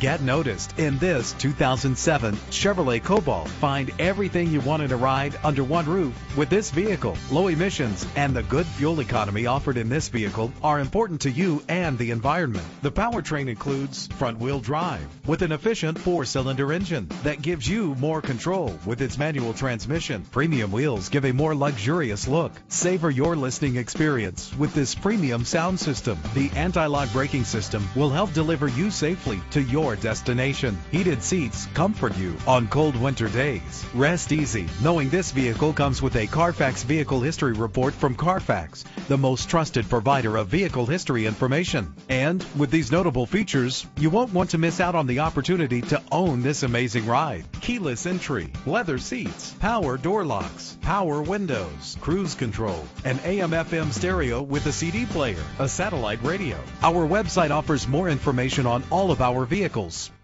Get noticed in this 2007 Chevrolet Cobalt. Find everything you want in a ride under one roof with this vehicle. Low emissions and the good fuel economy offered in this vehicle are important to you and the environment. The powertrain includes front-wheel drive with an efficient four-cylinder engine that gives you more control with its manual transmission. Premium wheels give a more luxurious look. Savor your listening experience with this premium sound system. The anti-lock braking system will help deliver you safely to your destination. Heated seats comfort you on cold winter days. Rest easy knowing this vehicle comes with a Carfax Vehicle History Report from Carfax, the most trusted provider of vehicle history information. And with these notable features, you won't want to miss out on the opportunity to own this amazing ride. Keyless entry, leather seats, power door locks, power windows, cruise control, an AM FM stereo with a CD player, a satellite radio. Our website offers more information on all of our vehicles. Chronicles.